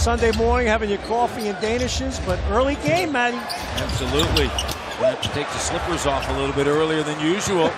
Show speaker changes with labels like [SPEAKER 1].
[SPEAKER 1] Sunday morning having your coffee and danishes, but early game, Maddie.
[SPEAKER 2] Absolutely. You have to take the slippers off a little bit earlier than usual.